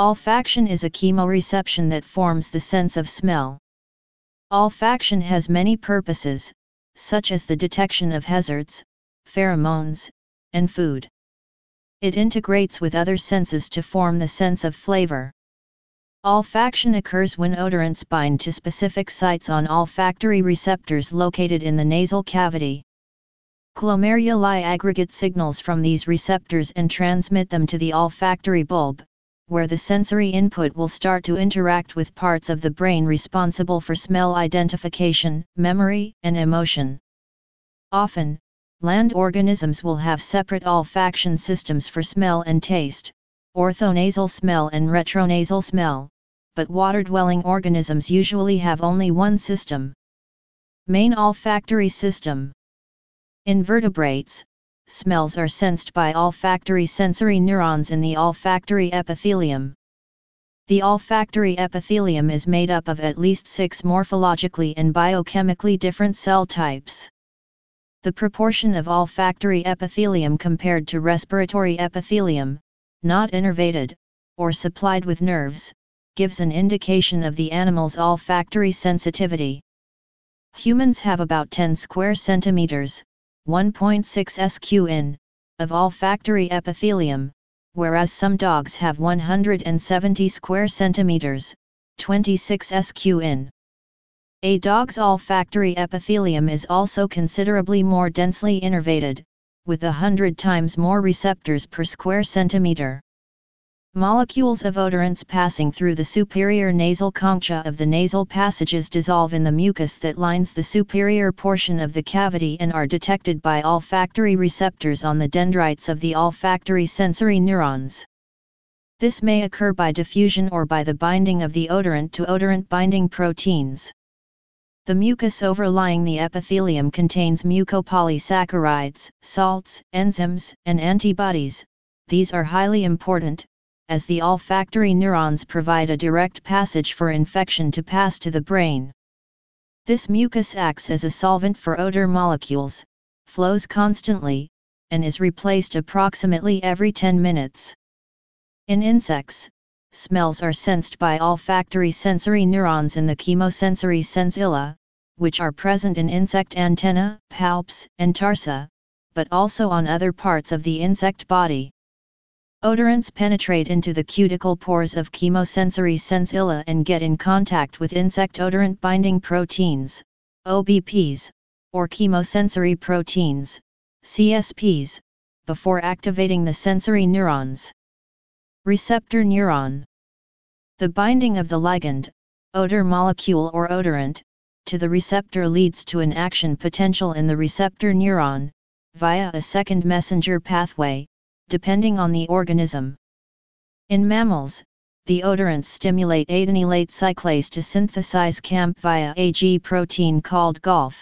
Olfaction is a chemoreception that forms the sense of smell. Olfaction has many purposes, such as the detection of hazards, pheromones, and food. It integrates with other senses to form the sense of flavor. Olfaction occurs when odorants bind to specific sites on olfactory receptors located in the nasal cavity. Glomeruli aggregate signals from these receptors and transmit them to the olfactory bulb, where the sensory input will start to interact with parts of the brain responsible for smell identification, memory, and emotion. Often, Land organisms will have separate olfaction systems for smell and taste, orthonasal smell and retronasal smell, but water-dwelling organisms usually have only one system. Main olfactory system In vertebrates, smells are sensed by olfactory sensory neurons in the olfactory epithelium. The olfactory epithelium is made up of at least six morphologically and biochemically different cell types. The proportion of olfactory epithelium compared to respiratory epithelium, not innervated, or supplied with nerves, gives an indication of the animal's olfactory sensitivity. Humans have about 10 square centimeters, 1.6 sq in, of olfactory epithelium, whereas some dogs have 170 square centimeters, 26 sq in. A dog's olfactory epithelium is also considerably more densely innervated, with a hundred times more receptors per square centimeter. Molecules of odorants passing through the superior nasal concha of the nasal passages dissolve in the mucus that lines the superior portion of the cavity and are detected by olfactory receptors on the dendrites of the olfactory sensory neurons. This may occur by diffusion or by the binding of the odorant to odorant binding proteins. The mucus overlying the epithelium contains mucopolysaccharides, salts, enzymes, and antibodies. These are highly important, as the olfactory neurons provide a direct passage for infection to pass to the brain. This mucus acts as a solvent for odor molecules, flows constantly, and is replaced approximately every 10 minutes. In insects, smells are sensed by olfactory sensory neurons in the chemosensory sensilla, which are present in insect antenna, palps, and tarsa, but also on other parts of the insect body. Odorants penetrate into the cuticle pores of chemosensory sensilla and get in contact with insect odorant binding proteins, OBPs, or chemosensory proteins, CSPs, before activating the sensory neurons. Receptor neuron. The binding of the ligand, odor molecule or odorant, to the receptor leads to an action potential in the receptor neuron, via a second messenger pathway, depending on the organism. In mammals, the odorants stimulate adenylate cyclase to synthesize CAMP via a G protein called GOLF.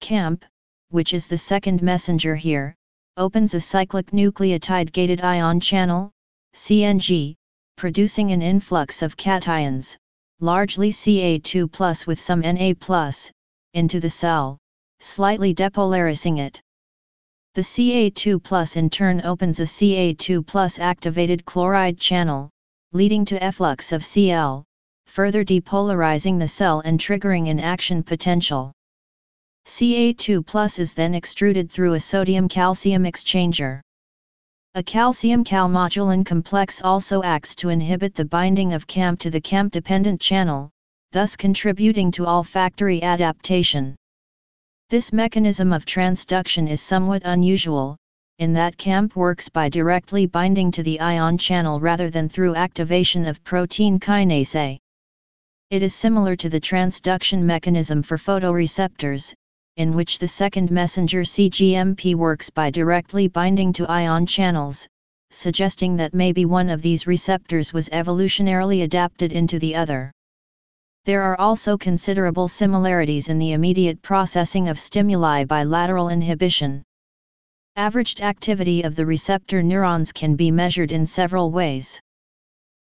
CAMP, which is the second messenger here, opens a cyclic nucleotide gated ion channel, CNG, producing an influx of cations, largely Ca2 with some Na into the cell, slightly depolarizing it. The Ca2 in turn opens a Ca2 activated chloride channel, leading to efflux of Cl, further depolarizing the cell and triggering an action potential. Ca2 is then extruded through a sodium-calcium exchanger. A calcium-calmodulin complex also acts to inhibit the binding of CAMP to the CAMP-dependent channel, thus contributing to olfactory adaptation. This mechanism of transduction is somewhat unusual, in that CAMP works by directly binding to the ion channel rather than through activation of protein kinase A. It is similar to the transduction mechanism for photoreceptors, in which the second messenger CGMP works by directly binding to ion channels, suggesting that maybe one of these receptors was evolutionarily adapted into the other. There are also considerable similarities in the immediate processing of stimuli by lateral inhibition. Averaged activity of the receptor neurons can be measured in several ways.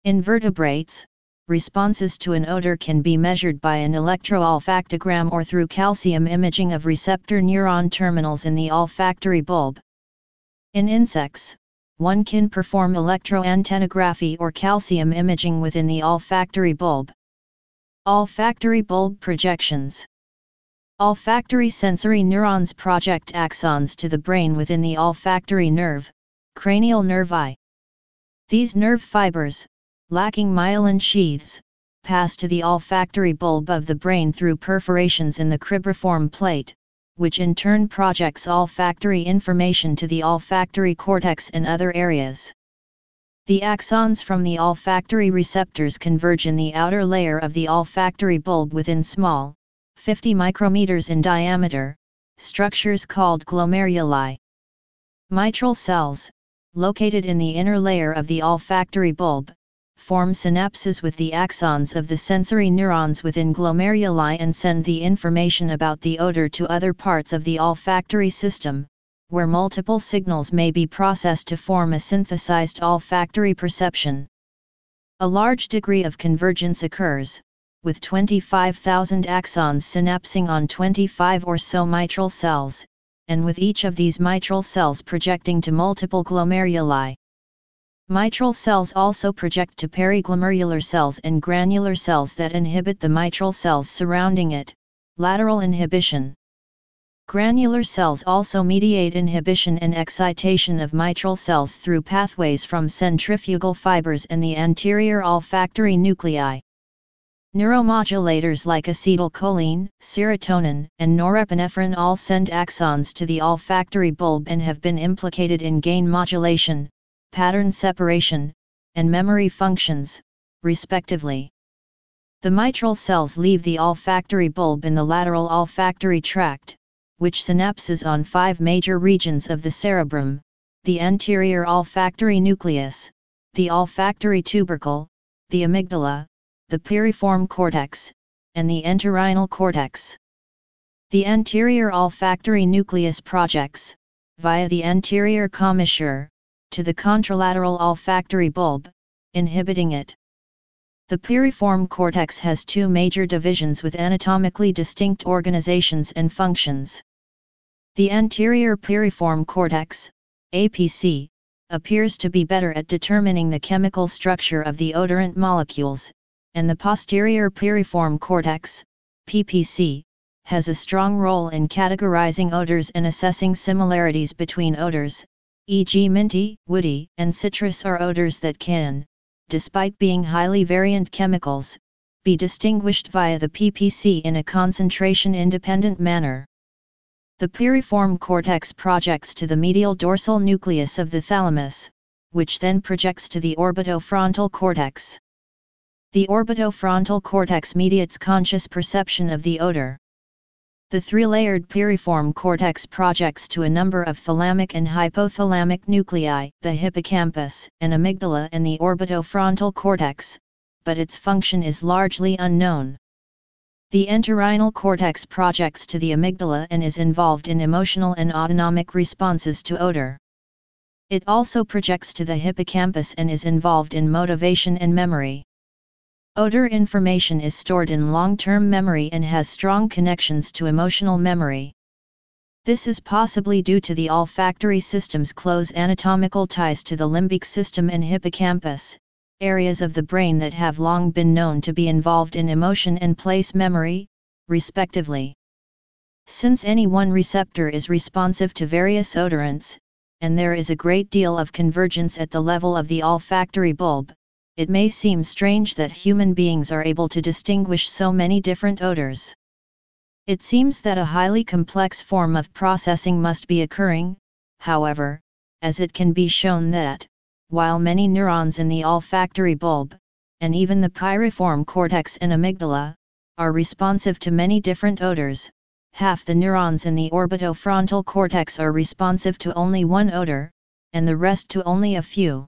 In vertebrates, responses to an odor can be measured by an electroolfactogram or through calcium imaging of receptor neuron terminals in the olfactory bulb. In insects, one can perform electroantennography or calcium imaging within the olfactory bulb. Olfactory bulb projections Olfactory sensory neurons project axons to the brain within the olfactory nerve, cranial nervi. These nerve fibers, lacking myelin sheaths, pass to the olfactory bulb of the brain through perforations in the cribriform plate, which in turn projects olfactory information to the olfactory cortex and other areas. The axons from the olfactory receptors converge in the outer layer of the olfactory bulb within small, 50 micrometers in diameter, structures called glomeruli. Mitral cells, located in the inner layer of the olfactory bulb, form synapses with the axons of the sensory neurons within glomeruli and send the information about the odor to other parts of the olfactory system, where multiple signals may be processed to form a synthesized olfactory perception. A large degree of convergence occurs, with 25,000 axons synapsing on 25 or so mitral cells, and with each of these mitral cells projecting to multiple glomeruli. Mitral cells also project to periglomerular cells and granular cells that inhibit the mitral cells surrounding it, lateral inhibition. Granular cells also mediate inhibition and excitation of mitral cells through pathways from centrifugal fibers and the anterior olfactory nuclei. Neuromodulators like acetylcholine, serotonin, and norepinephrine all send axons to the olfactory bulb and have been implicated in gain modulation, pattern separation, and memory functions, respectively. The mitral cells leave the olfactory bulb in the lateral olfactory tract, which synapses on five major regions of the cerebrum, the anterior olfactory nucleus, the olfactory tubercle, the amygdala, the piriform cortex, and the entorhinal cortex. The anterior olfactory nucleus projects, via the anterior commissure, to the contralateral olfactory bulb, inhibiting it. The piriform cortex has two major divisions with anatomically distinct organizations and functions. The anterior piriform cortex, APC, appears to be better at determining the chemical structure of the odorant molecules, and the posterior piriform cortex, PPC, has a strong role in categorizing odors and assessing similarities between odors, e.g. minty, woody, and citrus are odors that can, despite being highly variant chemicals, be distinguished via the PPC in a concentration-independent manner. The piriform cortex projects to the medial dorsal nucleus of the thalamus, which then projects to the orbitofrontal cortex. The orbitofrontal cortex mediates conscious perception of the odor. The three-layered piriform cortex projects to a number of thalamic and hypothalamic nuclei, the hippocampus and amygdala and the orbitofrontal cortex, but its function is largely unknown. The entorhinal cortex projects to the amygdala and is involved in emotional and autonomic responses to odor. It also projects to the hippocampus and is involved in motivation and memory. Odor information is stored in long-term memory and has strong connections to emotional memory. This is possibly due to the olfactory system's close anatomical ties to the limbic system and hippocampus, areas of the brain that have long been known to be involved in emotion and place memory, respectively. Since any one receptor is responsive to various odorants, and there is a great deal of convergence at the level of the olfactory bulb, it may seem strange that human beings are able to distinguish so many different odors. It seems that a highly complex form of processing must be occurring, however, as it can be shown that, while many neurons in the olfactory bulb, and even the piriform cortex and amygdala, are responsive to many different odors, half the neurons in the orbitofrontal cortex are responsive to only one odor, and the rest to only a few.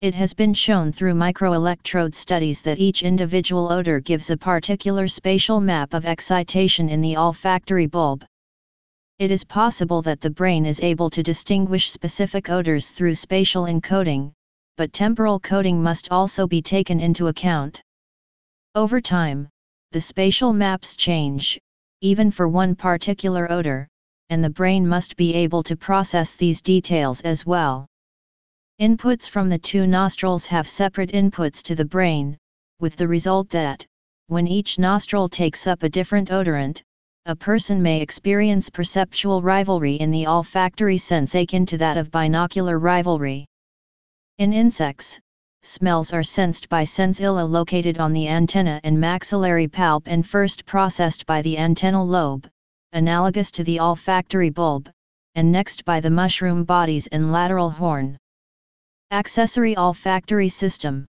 It has been shown through microelectrode studies that each individual odor gives a particular spatial map of excitation in the olfactory bulb. It is possible that the brain is able to distinguish specific odors through spatial encoding, but temporal coding must also be taken into account. Over time, the spatial maps change, even for one particular odor, and the brain must be able to process these details as well. Inputs from the two nostrils have separate inputs to the brain, with the result that, when each nostril takes up a different odorant, a person may experience perceptual rivalry in the olfactory sense akin to that of binocular rivalry. In insects, smells are sensed by sensilla located on the antenna and maxillary palp and first processed by the antennal lobe, analogous to the olfactory bulb, and next by the mushroom bodies and lateral horn. Accessory olfactory system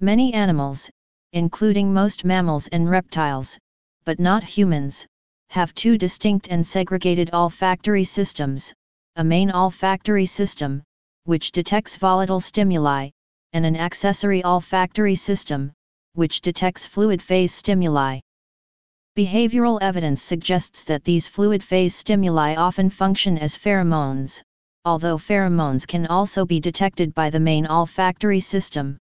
Many animals, including most mammals and reptiles, but not humans, have two distinct and segregated olfactory systems, a main olfactory system, which detects volatile stimuli, and an accessory olfactory system, which detects fluid phase stimuli. Behavioral evidence suggests that these fluid phase stimuli often function as pheromones, although pheromones can also be detected by the main olfactory system.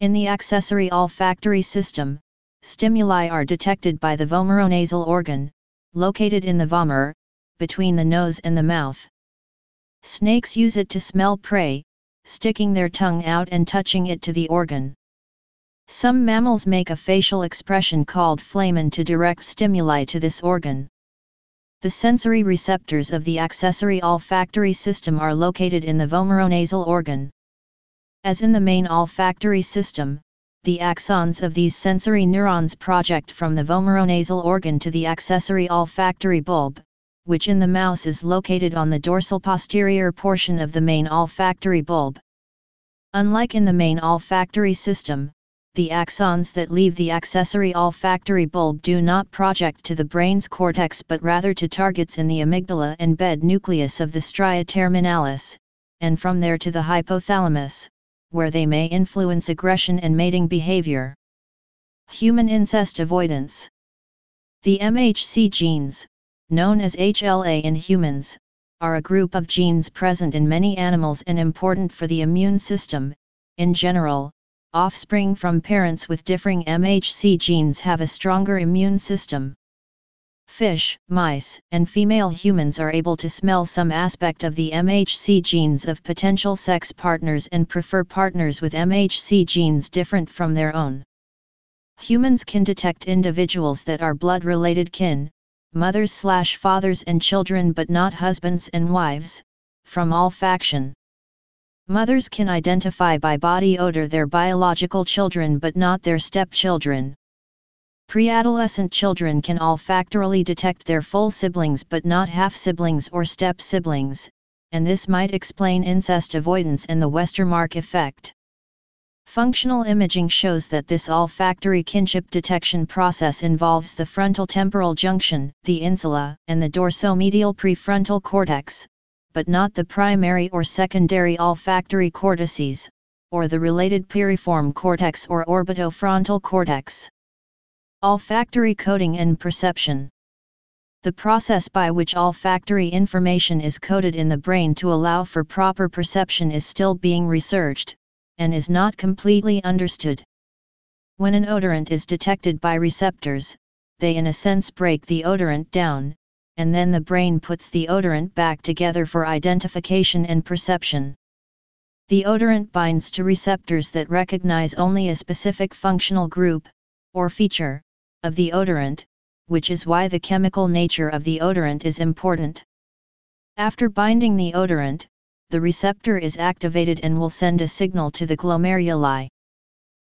In the accessory olfactory system, stimuli are detected by the vomeronasal organ, located in the vomer, between the nose and the mouth. Snakes use it to smell prey, sticking their tongue out and touching it to the organ. Some mammals make a facial expression called flehmen to direct stimuli to this organ. The sensory receptors of the accessory olfactory system are located in the vomeronasal organ. As in the main olfactory system, the axons of these sensory neurons project from the vomeronasal organ to the accessory olfactory bulb, which in the mouse is located on the dorsal posterior portion of the main olfactory bulb. Unlike in the main olfactory system, the axons that leave the accessory olfactory bulb do not project to the brain's cortex but rather to targets in the amygdala and bed nucleus of the stria terminalis, and from there to the hypothalamus, where they may influence aggression and mating behavior. Human incest avoidance The MHC genes, known as HLA in humans, are a group of genes present in many animals and important for the immune system, in general, offspring from parents with differing MHC genes have a stronger immune system. Fish, mice, and female humans are able to smell some aspect of the MHC genes of potential sex partners and prefer partners with MHC genes different from their own. Humans can detect individuals that are blood-related kin, mothers slash fathers and children but not husbands and wives, from olfaction. Mothers can identify by body odor their biological children but not their stepchildren. Preadolescent children can olfactorily detect their full siblings but not half-siblings or step-siblings, and this might explain incest avoidance and the Westermarck effect. Functional imaging shows that this olfactory kinship detection process involves the frontal temporal junction, the insula, and the dorsomedial prefrontal cortex, but not the primary or secondary olfactory cortices, or the related piriform cortex or orbitofrontal cortex. Olfactory coding and perception. The process by which olfactory information is coded in the brain to allow for proper perception is still being researched, and is not completely understood. When an odorant is detected by receptors, they in a sense break the odorant down, and then the brain puts the odorant back together for identification and perception. The odorant binds to receptors that recognize only a specific functional group, or feature, of the odorant, which is why the chemical nature of the odorant is important. After binding the odorant, the receptor is activated and will send a signal to the glomeruli.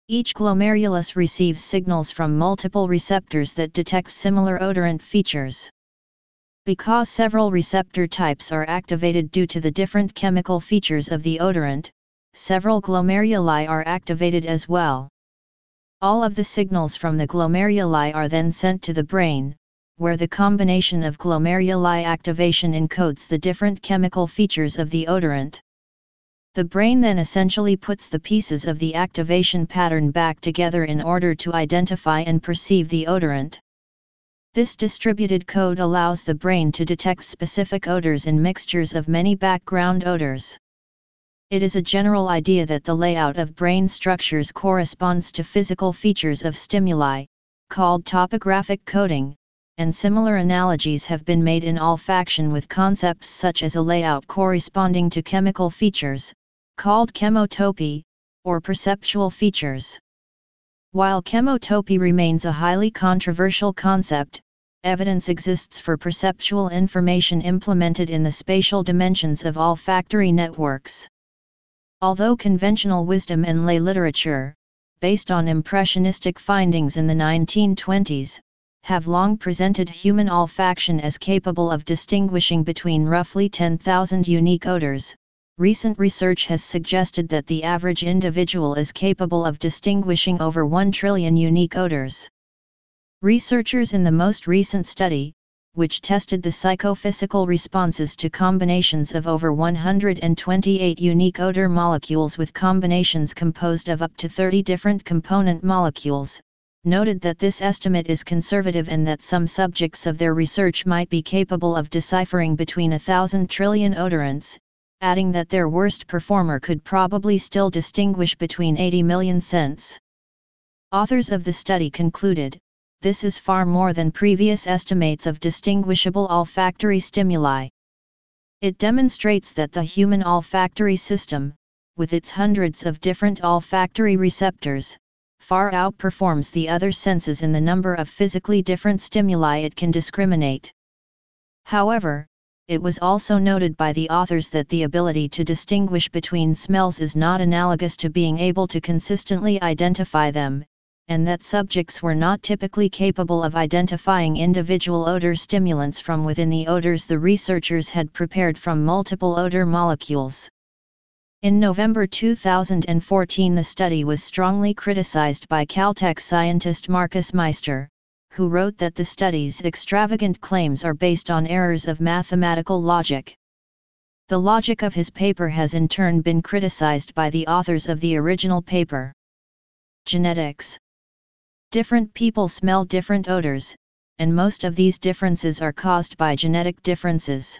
Each glomerulus receives signals from multiple receptors that detect similar odorant features. Because several receptor types are activated due to the different chemical features of the odorant, several glomeruli are activated as well. All of the signals from the glomeruli are then sent to the brain, where the combination of glomeruli activation encodes the different chemical features of the odorant. The brain then essentially puts the pieces of the activation pattern back together in order to identify and perceive the odorant. This distributed code allows the brain to detect specific odors in mixtures of many background odors. It is a general idea that the layout of brain structures corresponds to physical features of stimuli, called topographic coding, and similar analogies have been made in olfaction with concepts such as a layout corresponding to chemical features, called chemotopy, or perceptual features. While chemotopy remains a highly controversial concept, evidence exists for perceptual information implemented in the spatial dimensions of olfactory networks. Although conventional wisdom and lay literature, based on impressionistic findings in the 1920s, have long presented human olfaction as capable of distinguishing between roughly 10,000 unique odors, recent research has suggested that the average individual is capable of distinguishing over 1 trillion unique odors. Researchers in the most recent study, which tested the psychophysical responses to combinations of over 128 unique odor molecules with combinations composed of up to 30 different component molecules, noted that this estimate is conservative and that some subjects of their research might be capable of deciphering between a thousand trillion odorants, adding that their worst performer could probably still distinguish between 80 million scents. Authors of the study concluded, this is far more than previous estimates of distinguishable olfactory stimuli. It demonstrates that the human olfactory system, with its hundreds of different olfactory receptors, far outperforms the other senses in the number of physically different stimuli it can discriminate. However, it was also noted by the authors that the ability to distinguish between smells is not analogous to being able to consistently identify them, and that subjects were not typically capable of identifying individual odor stimulants from within the odors the researchers had prepared from multiple odor molecules. In November 2014 the study was strongly criticized by Caltech scientist Marcus Meister, who wrote that the study's extravagant claims are based on errors of mathematical logic. The logic of his paper has in turn been criticized by the authors of the original paper. Genetics Different people smell different odors, and most of these differences are caused by genetic differences.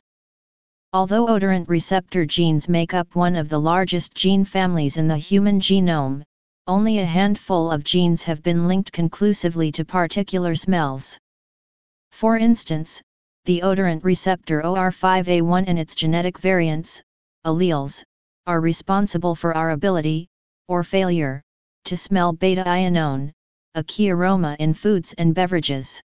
Although odorant receptor genes make up one of the largest gene families in the human genome, only a handful of genes have been linked conclusively to particular smells. For instance, the odorant receptor OR5A1 and its genetic variants, alleles, are responsible for our ability, or failure, to smell beta-ionone, a key aroma in foods and beverages.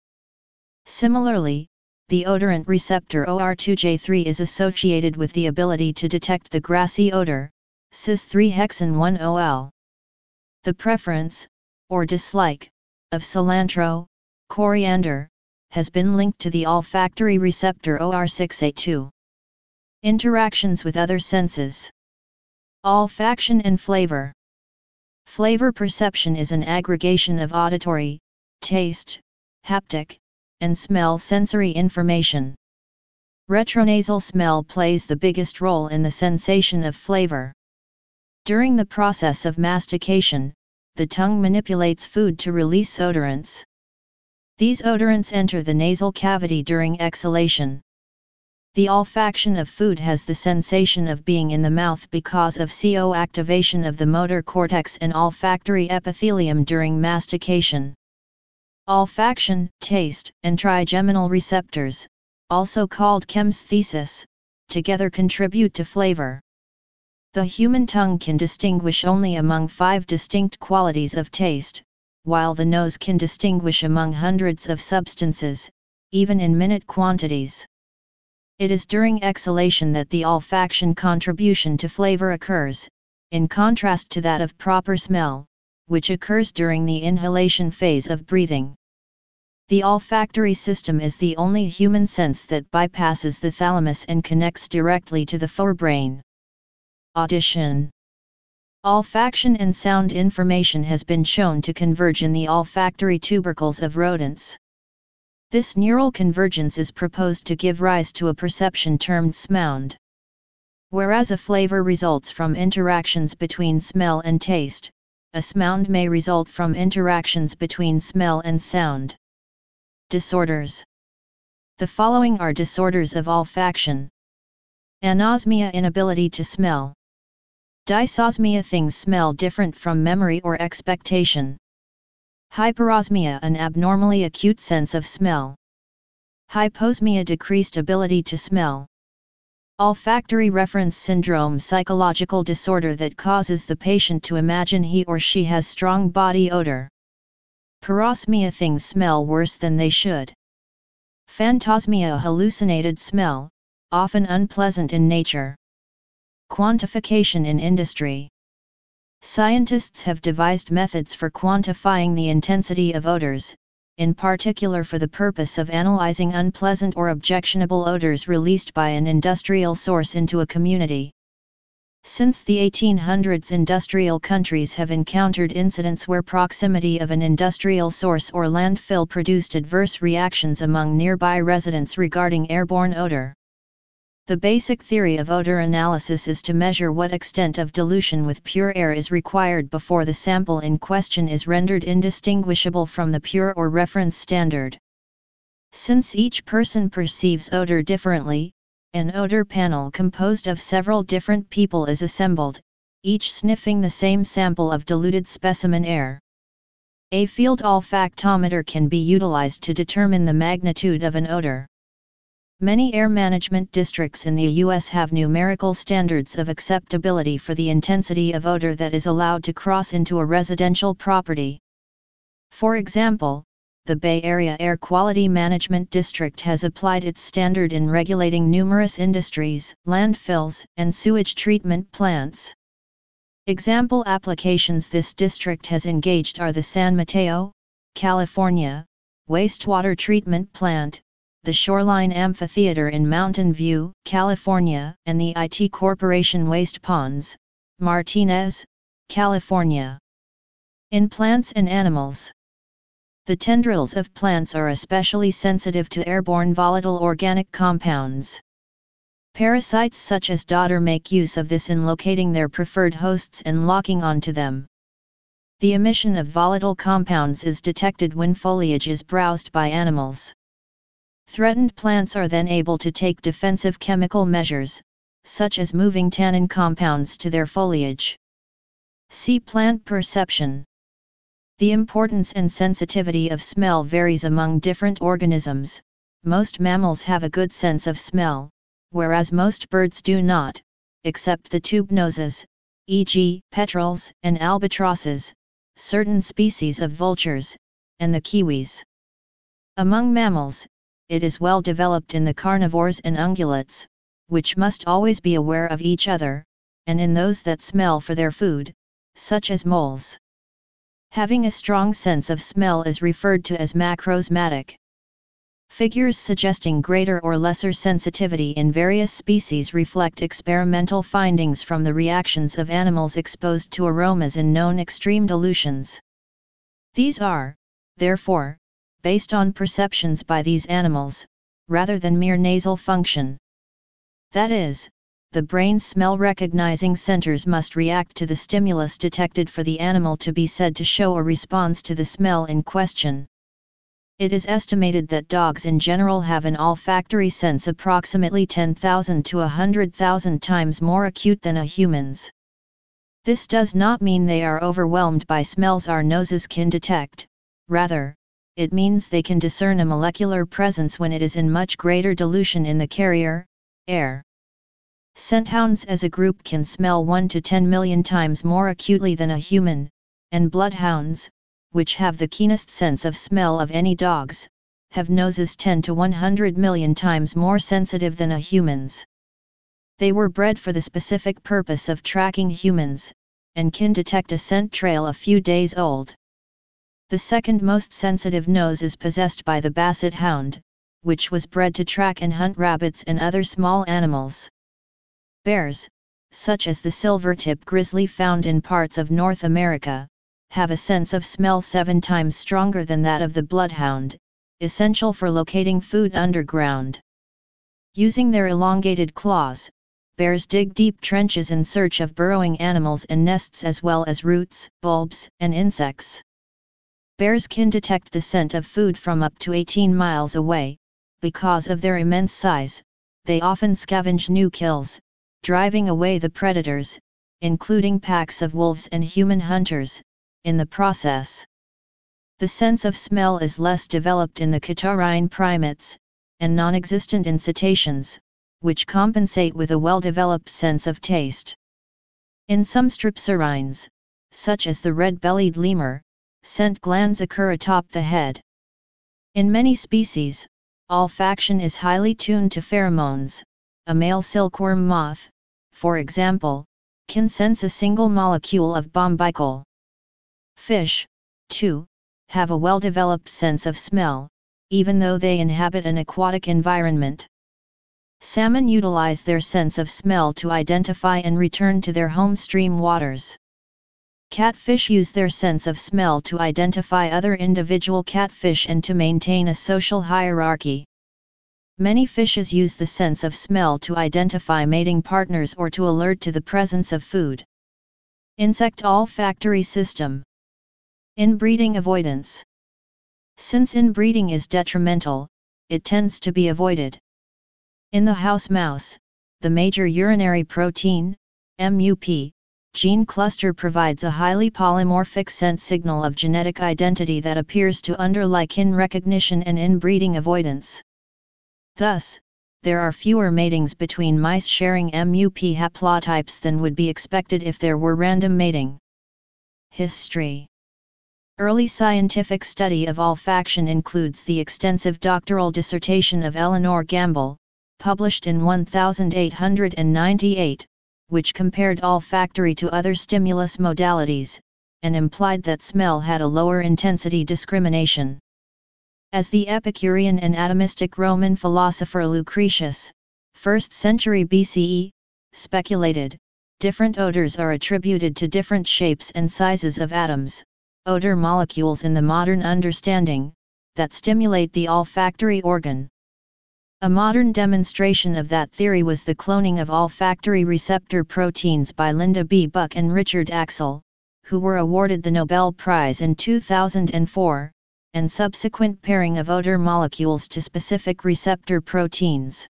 Similarly, the odorant receptor OR2J3 is associated with the ability to detect the grassy odor, cis-3-hexen-1-OL. The preference, or dislike, of cilantro, coriander, has been linked to the olfactory receptor OR6A2. Interactions with other senses. Olfaction and flavor. Flavor perception is an aggregation of auditory, taste, haptic, and smell sensory information. Retronasal smell plays the biggest role in the sensation of flavor. During the process of mastication, the tongue manipulates food to release odorants. These odorants enter the nasal cavity during exhalation. The olfaction of food has the sensation of being in the mouth because of CO activation of the motor cortex and olfactory epithelium during mastication. Olfaction, taste, and trigeminal receptors, also called chemesthesis, together contribute to flavor. The human tongue can distinguish only among five distinct qualities of taste, while the nose can distinguish among hundreds of substances, even in minute quantities. It is during exhalation that the olfaction contribution to flavor occurs, in contrast to that of proper smell, which occurs during the inhalation phase of breathing. The olfactory system is the only human sense that bypasses the thalamus and connects directly to the forebrain. Audition Olfaction and sound information has been shown to converge in the olfactory tubercles of rodents. This neural convergence is proposed to give rise to a perception termed smound. Whereas a flavor results from interactions between smell and taste, a smound may result from interactions between smell and sound. Disorders The following are disorders of olfaction. Anosmia inability to smell. Dysosmia things smell different from memory or expectation. Hyperosmia an abnormally acute sense of smell. Hyposmia decreased ability to smell. Olfactory reference syndrome psychological disorder that causes the patient to imagine he or she has strong body odor. Parosmia things smell worse than they should. Phantosmia hallucinated smell, often unpleasant in nature. Quantification in industry. Scientists have devised methods for quantifying the intensity of odors, in particular for the purpose of analyzing unpleasant or objectionable odors released by an industrial source into a community. Since the 1800s industrial countries have encountered incidents where proximity of an industrial source or landfill produced adverse reactions among nearby residents regarding airborne odor. The basic theory of odor analysis is to measure what extent of dilution with pure air is required before the sample in question is rendered indistinguishable from the pure or reference standard. Since each person perceives odor differently, an odor panel composed of several different people is assembled, each sniffing the same sample of diluted specimen air. A field olfactometer can be utilized to determine the magnitude of an odor. Many air management districts in the U.S. have numerical standards of acceptability for the intensity of odor that is allowed to cross into a residential property. For example, the Bay Area Air Quality Management District has applied its standard in regulating numerous industries, landfills, and sewage treatment plants. Example applications this district has engaged are the San Mateo, California, wastewater treatment plant, the Shoreline Amphitheater in Mountain View, California, and the IT Corporation Waste Ponds, Martinez, California. In plants and animals. The tendrils of plants are especially sensitive to airborne volatile organic compounds. Parasites such as dodder make use of this in locating their preferred hosts and locking onto them. The emission of volatile compounds is detected when foliage is browsed by animals. Threatened plants are then able to take defensive chemical measures, such as moving tannin compounds to their foliage. See plant perception. The importance and sensitivity of smell varies among different organisms. Most mammals have a good sense of smell, whereas most birds do not, except the tube noses, e.g., petrels and albatrosses, certain species of vultures, and the kiwis. Among mammals, it is well developed in the carnivores and ungulates, which must always be aware of each other, and in those that smell for their food, such as moles. Having a strong sense of smell is referred to as macrosmatic. Figures suggesting greater or lesser sensitivity in various species reflect experimental findings from the reactions of animals exposed to aromas in known extreme dilutions. These are, therefore, based on perceptions by these animals, rather than mere nasal function. That is, the brain's smell recognizing centers must react to the stimulus detected for the animal to be said to show a response to the smell in question. It is estimated that dogs in general have an olfactory sense approximately 10,000 to 100,000 times more acute than a human's. This does not mean they are overwhelmed by smells our noses can detect, rather, it means they can discern a molecular presence when it is in much greater dilution in the carrier, air. Scenthounds as a group can smell 1 to 10 million times more acutely than a human, and bloodhounds, which have the keenest sense of smell of any dogs, have noses 10 to 100 million times more sensitive than a human's. They were bred for the specific purpose of tracking humans, and can detect a scent trail a few days old. The second most sensitive nose is possessed by the basset hound, which was bred to track and hunt rabbits and other small animals. Bears, such as the silvertip grizzly found in parts of North America, have a sense of smell seven times stronger than that of the bloodhound, essential for locating food underground. Using their elongated claws, bears dig deep trenches in search of burrowing animals and nests as well as roots, bulbs, and insects. Bears can detect the scent of food from up to 18 miles away, because of their immense size, they often scavenge new kills, driving away the predators, including packs of wolves and human hunters, in the process. The sense of smell is less developed in the catarrhine primates, and non-existent in cetaceans, which compensate with a well-developed sense of taste. In some strepsirrhines, such as the red-bellied lemur, scent glands occur atop the head. In many species, olfaction is highly tuned to pheromones. A male silkworm moth, for example, can sense a single molecule of bombycol. Fish, too, have a well-developed sense of smell, even though they inhabit an aquatic environment. Salmon utilize their sense of smell to identify and return to their home stream waters. Catfish use their sense of smell to identify other individual catfish and to maintain a social hierarchy. Many fishes use the sense of smell to identify mating partners or to alert to the presence of food. Insect olfactory system Inbreeding avoidance Since inbreeding is detrimental, it tends to be avoided. In the house mouse, the major urinary protein, MUP, gene cluster provides a highly polymorphic scent signal of genetic identity that appears to underlie kin recognition and inbreeding avoidance. Thus, there are fewer matings between mice sharing MUP haplotypes than would be expected if there were random mating. History Early scientific study of olfaction includes the extensive doctoral dissertation of Eleanor Gamble, published in 1898, which compared olfactory to other stimulus modalities, and implied that smell had a lower intensity discrimination. As the Epicurean and atomistic Roman philosopher Lucretius, 1st century BCE, speculated, different odors are attributed to different shapes and sizes of atoms, odor molecules in the modern understanding, that stimulate the olfactory organ. A modern demonstration of that theory was the cloning of olfactory receptor proteins by Linda B. Buck and Richard Axel, who were awarded the Nobel Prize in 2004, and subsequent pairing of odor molecules to specific receptor proteins.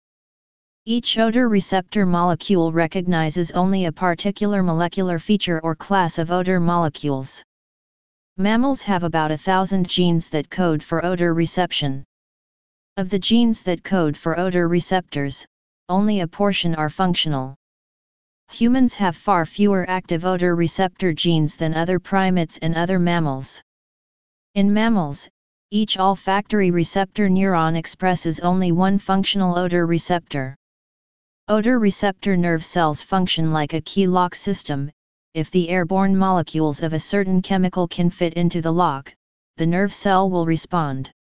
Each odor receptor molecule recognizes only a particular molecular feature or class of odor molecules. Mammals have about a thousand genes that code for odor reception. Of the genes that code for odor receptors, only a portion are functional. Humans have far fewer active odor receptor genes than other primates and other mammals. In mammals, each olfactory receptor neuron expresses only one functional odor receptor. Odor receptor nerve cells function like a key lock system, if the airborne molecules of a certain chemical can fit into the lock, the nerve cell will respond.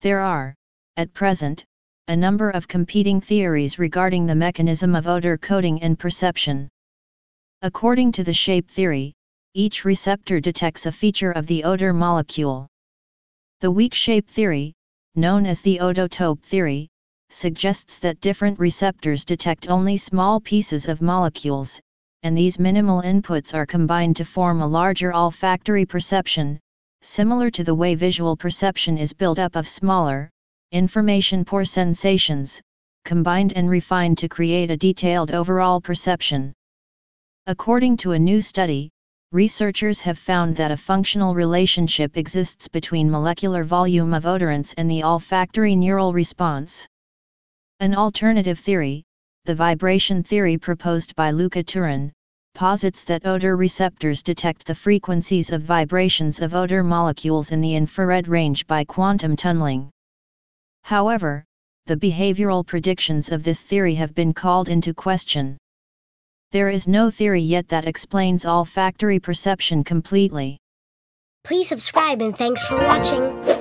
There are, at present, a number of competing theories regarding the mechanism of odor coding and perception. According to the shape theory, each receptor detects a feature of the odor molecule. The weak shape theory, known as the odotope theory, suggests that different receptors detect only small pieces of molecules, and these minimal inputs are combined to form a larger olfactory perception, similar to the way visual perception is built up of smaller, information poor sensations, combined and refined to create a detailed overall perception. According to a new study, researchers have found that a functional relationship exists between molecular volume of odorants and the olfactory neural response. An alternative theory, the vibration theory proposed by Luca Turin, posits that odor receptors detect the frequencies of vibrations of odor molecules in the infrared range by quantum tunneling. However, the behavioral predictions of this theory have been called into question. There is no theory yet that explains olfactory perception completely. Please subscribe and thanks for watching.